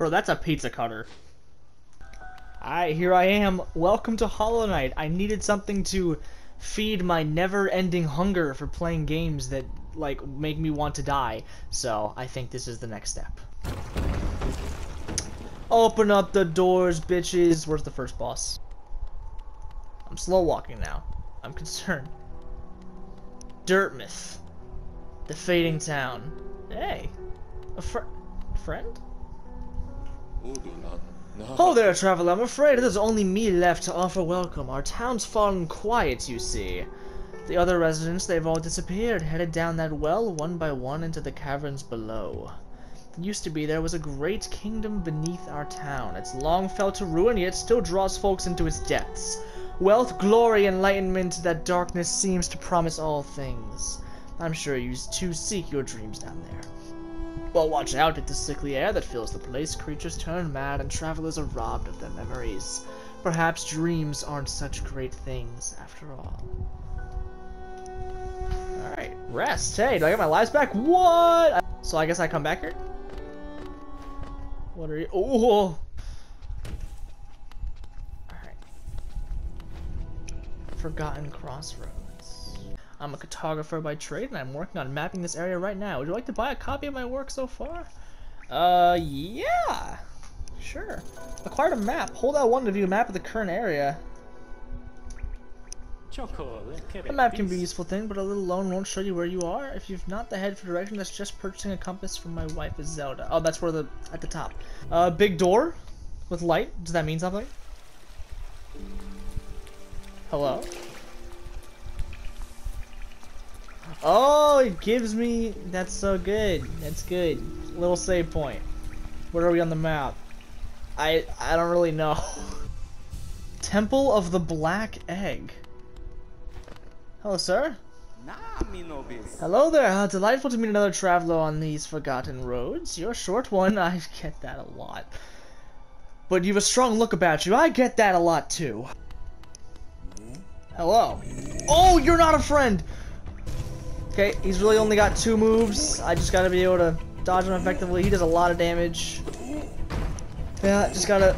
Bro, that's a pizza cutter. Alright, here I am. Welcome to Hollow Knight. I needed something to feed my never-ending hunger for playing games that, like, make me want to die. So, I think this is the next step. Open up the doors, bitches. Where's the first boss? I'm slow walking now. I'm concerned. Dirtmouth. The fading town. Hey. A fr friend? Oh there, traveler. I'm afraid there's only me left to offer welcome. Our town's fallen quiet, you see. The other residents, they've all disappeared, headed down that well one by one into the caverns below. It used to be there was a great kingdom beneath our town. It's long fell to ruin, yet still draws folks into its depths. Wealth, glory, enlightenment, that darkness seems to promise all things. I'm sure you too seek your dreams down there. Well, watch out at the sickly air that fills the place. Creatures turn mad and travelers are robbed of their memories. Perhaps dreams aren't such great things after all. Alright, rest. Hey, do I get my lives back? What? So I guess I come back here? What are you? Oh! Alright. Forgotten Crossroads. I'm a cartographer by trade, and I'm working on mapping this area right now. Would you like to buy a copy of my work so far? Uh, yeah. Sure. Acquired a map. Hold L1 to view a map of the current area. A map can be a useful thing, but a little alone won't show you where you are. If you've not the head for direction, that's just purchasing a compass from my wife Iselda. Oh, that's where the at the top. Uh, big door with light. Does that mean something? Hello? Oh, it gives me... That's so good. That's good. Little save point. Where are we on the map? I I don't really know. Temple of the Black Egg. Hello, sir. Hello there. How delightful to meet another traveler on these forgotten roads. You're a short one. I get that a lot. But you've a strong look about you. I get that a lot, too. Hmm? Hello. Oh, you're not a friend! Okay, he's really only got two moves. I just gotta be able to dodge him effectively. He does a lot of damage. Yeah, just gotta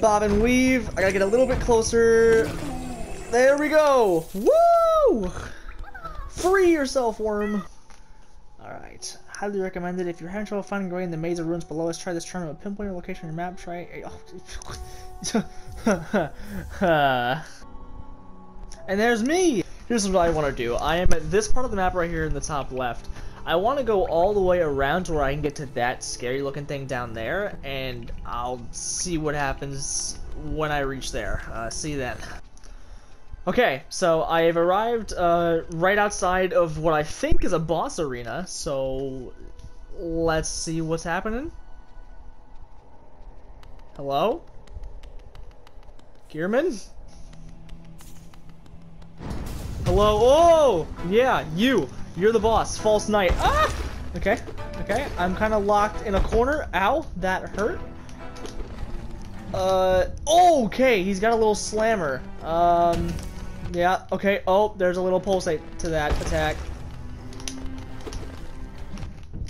bob and weave. I gotta get a little bit closer. There we go. Woo! Free yourself, worm. Alright. Highly recommended. If you're having trouble finding going in the maze of ruins below us, try this of pinpoint your location on your map. Try. Oh, and there's me! Here's what I want to do. I am at this part of the map right here in the top left. I want to go all the way around to where I can get to that scary looking thing down there, and I'll see what happens when I reach there. Uh, see you then. Okay, so I have arrived uh, right outside of what I think is a boss arena, so let's see what's happening. Hello? Gearman? Hello? Oh! Yeah, you! You're the boss. False knight. Ah! Okay, okay. I'm kind of locked in a corner. Ow, that hurt. Uh, okay. He's got a little slammer. Um, yeah, okay. Oh, there's a little pulsate to that attack.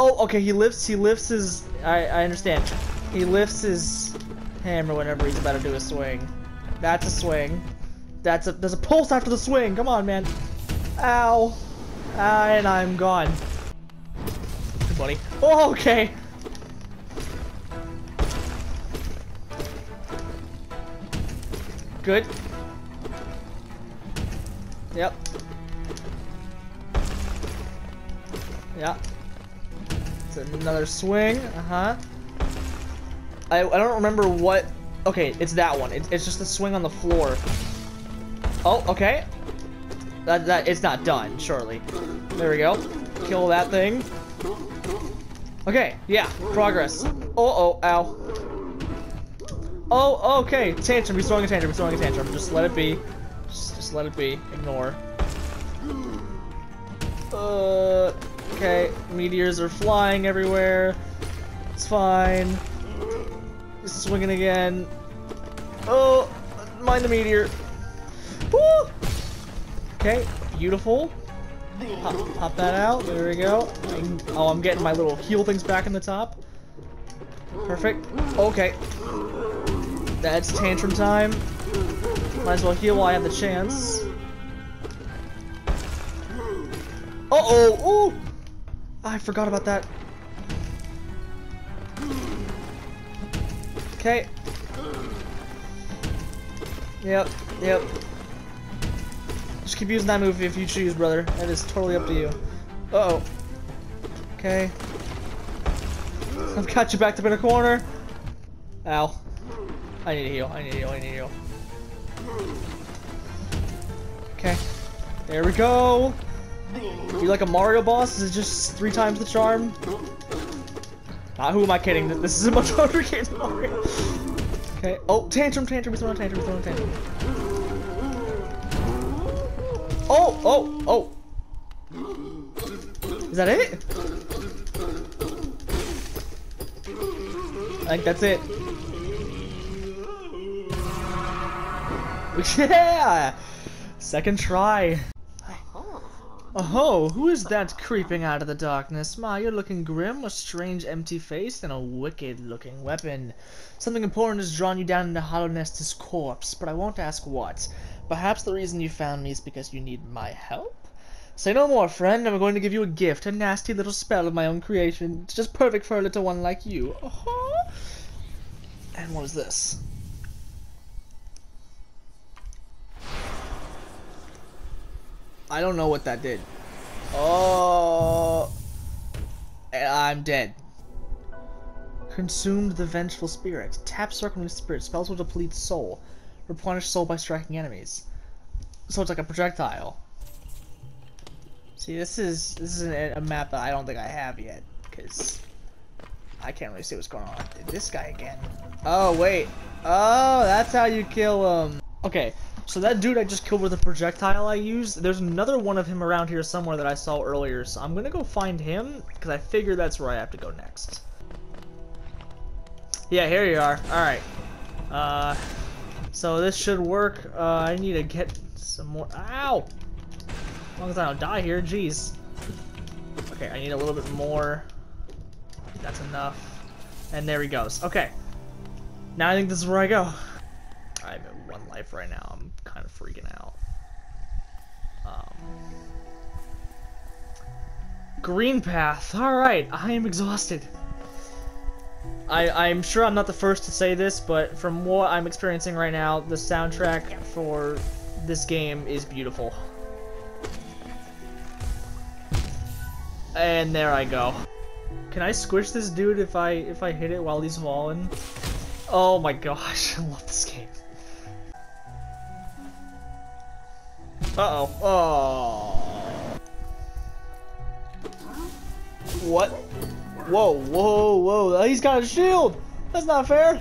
Oh, okay. He lifts, he lifts his, I, I understand. He lifts his hammer whenever he's about to do a swing. That's a swing. That's a there's a pulse after the swing. Come on, man. Ow. Ah, and I'm gone. Good buddy. Oh, okay. Good. Yep. Yeah. It's another swing. Uh-huh. I, I don't remember what... Okay, it's that one. It, it's just the swing on the floor. Oh, okay. That, that, it's not done, surely. There we go. Kill that thing. Okay, yeah, progress. Oh, oh, ow. Oh, okay, tantrum, he's throwing a tantrum, he's throwing a tantrum. Just let it be. Just, just let it be. Ignore. Uh, okay, meteors are flying everywhere. It's fine. Swinging again. Oh, mind the meteor. Woo! Okay, beautiful. Pop, pop, that out. There we go. Oh, I'm getting my little heal things back in the top. Perfect. Okay. That's tantrum time. Might as well heal while I have the chance. Uh-oh! Oh! I forgot about that. Okay. Yep, yep. Just keep using that move if you choose, brother. That is totally up to you. Uh oh Okay. I've got you backed up in a corner. Ow. I need a heal, I need a heal, I need a heal. Okay. There we go. You like a Mario boss? Is it just three times the charm? Ah, who am I kidding? This is a much harder game than Mario. Okay. Oh, tantrum, tantrum, he's throwing a tantrum, he's throwing a tantrum. Oh, oh, oh. Is that it? I think that's it. Yeah! Second try. Oh, ho, who is that creeping out of the darkness? Ma, you're looking grim, a strange empty face, and a wicked looking weapon. Something important has drawn you down into Hallownest's corpse, but I won't ask what. Perhaps the reason you found me is because you need my help? Say no more, friend. I'm going to give you a gift, a nasty little spell of my own creation. It's just perfect for a little one like you. Uh -huh. And what is this? I don't know what that did. Oh, I'm dead. Consumed the vengeful spirit. Tap circling spirit. Spells will deplete soul. Replenish soul by striking enemies. So it's like a projectile. See, this is this is a map that I don't think I have yet, because I can't really see what's going on. This guy again. Oh wait. Oh, that's how you kill him. Okay, so that dude I just killed with a projectile I used, there's another one of him around here somewhere that I saw earlier, so I'm gonna go find him, because I figure that's where I have to go next. Yeah, here you are. Alright. Uh, so this should work. Uh, I need to get some more- Ow! As long as I don't die here, jeez. Okay, I need a little bit more. That's enough. And there he goes. Okay. Now I think this is where I go. I'm at one life right now. I'm kind of freaking out. Um, green path. Alright, I am exhausted. I, I'm sure I'm not the first to say this, but from what I'm experiencing right now, the soundtrack for this game is beautiful. And there I go. Can I squish this dude if I if I hit it while he's falling? Oh my gosh, I love this game. Uh-oh. Oh. What? Whoa, whoa, whoa. Oh, he's got a shield! That's not fair!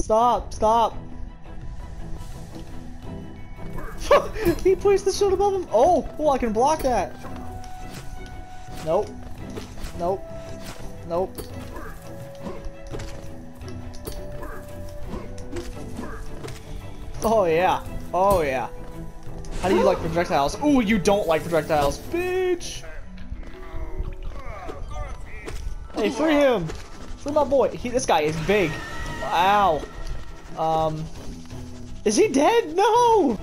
Stop, stop. he placed the shield above him. Oh, oh, I can block that. Nope. Nope. Nope. Oh yeah. Oh yeah. How do you like projectiles? Ooh, you don't like projectiles. Bitch! Hey, free him! Free my boy. He, this guy is big. Wow. Um... Is he dead? No!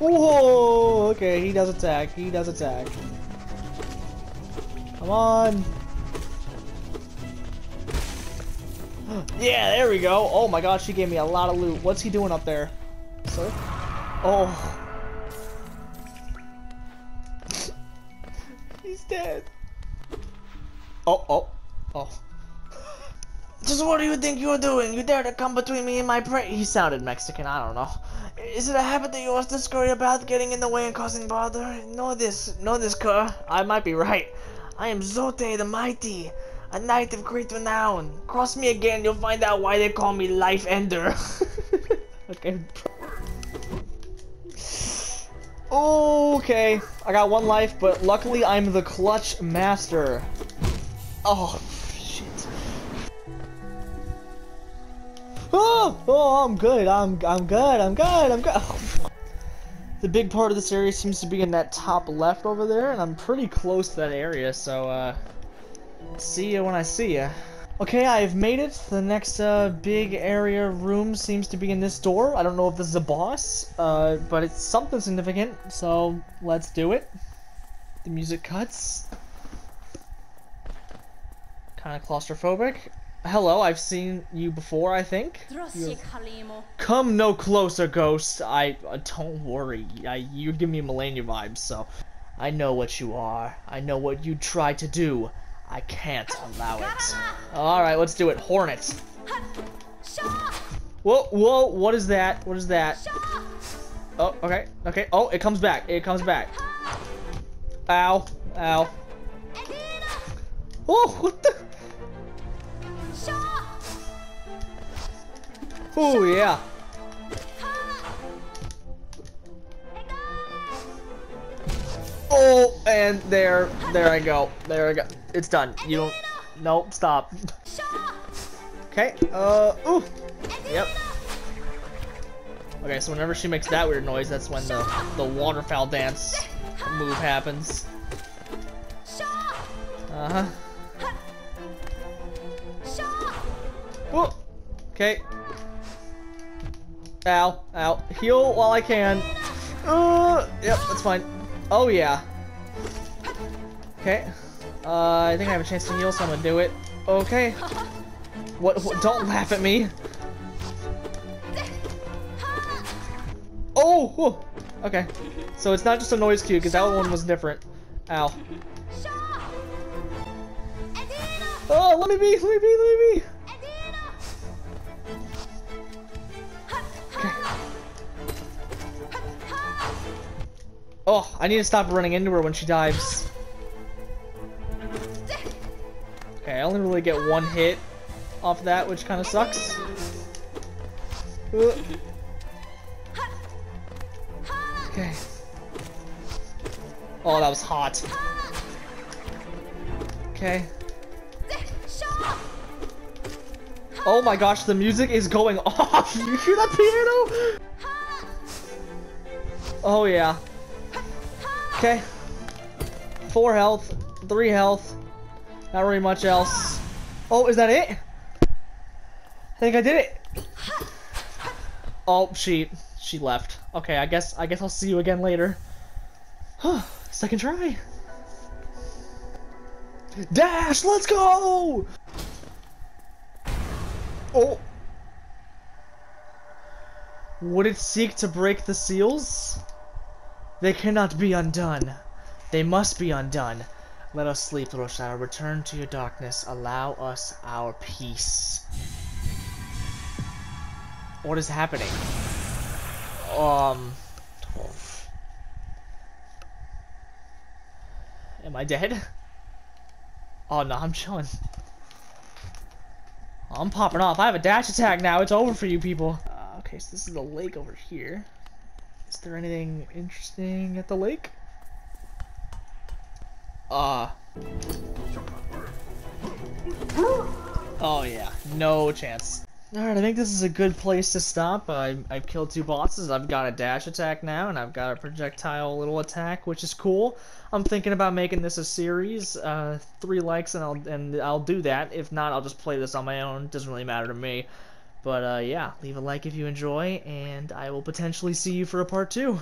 Whoa! Okay, he does attack. He does attack. Come on! yeah, there we go. Oh my gosh, he gave me a lot of loot. What's he doing up there? Sir? Oh. He's dead. Oh, oh, oh. Just what do you think you're doing? You dare to come between me and my prey? He sounded Mexican, I don't know. Is it a habit that yours to scurry about, getting in the way and causing bother? Know this, know this, cur. I might be right. I am Zote the Mighty, a knight of great renown. Cross me again, you'll find out why they call me Life Ender. okay. Okay, I got one life, but luckily I'm the clutch master. Oh, shit. Oh, oh, I'm good. I'm, I'm good. I'm good. I'm good. the big part of this area seems to be in that top left over there, and I'm pretty close to that area, so, uh, See ya when I see ya. Okay, I've made it. The next uh, big area room seems to be in this door. I don't know if this is a boss, uh, but it's something significant, so let's do it. The music cuts. Kind of claustrophobic. Hello, I've seen you before, I think. Come no closer, ghost. I uh, don't worry. I you give me Malenia vibes, so I know what you are. I know what you try to do. I can't allow it. All right, let's do it. Hornet. Whoa, whoa! What is that? What is that? Oh, okay, okay. Oh, it comes back. It comes back. Ow, ow. Oh, what the? Oh yeah. Oh, and there, there I go. There I go. It's done. You don't. Nope. Stop. Okay. Uh. Ooh. Yep. Okay. So whenever she makes that weird noise, that's when the the waterfowl dance move happens. Uh huh. Whoa. Okay. Ow. Ow. Heal while I can. Uh. Yep. That's fine. Oh yeah. Okay. Uh, I think I have a chance to heal, so I'm gonna do it. Okay. What, what? Don't laugh at me. Oh! Okay. So it's not just a noise cue, because that one was different. Ow. Oh, let me be! Let me be! Let me be! I need to stop running into her when she dives. Okay, I only really get one hit off that, which kind of sucks. Okay. Oh, that was hot. Okay. Oh my gosh, the music is going off! You hear that piano? Oh yeah. Okay. Four health, three health. Not really much else. Oh, is that it? I think I did it. Oh, she she left. Okay, I guess I guess I'll see you again later. Second try. Dash, let's go! Oh. Would it seek to break the seals? They cannot be undone. They must be undone. Let us sleep, little shadow. Return to your darkness. Allow us our peace. What is happening? Um. Am I dead? Oh no, I'm chilling. I'm popping off. I have a dash attack now. It's over for you people. Uh, okay, so this is the lake over here. Is there anything interesting at the lake? Uh. Oh yeah, no chance. Alright, I think this is a good place to stop. I, I've killed two bosses. I've got a dash attack now, and I've got a projectile little attack, which is cool. I'm thinking about making this a series. Uh, three likes, and I'll and I'll do that. If not, I'll just play this on my own. Doesn't really matter to me. But uh, yeah, leave a like if you enjoy, and I will potentially see you for a part two.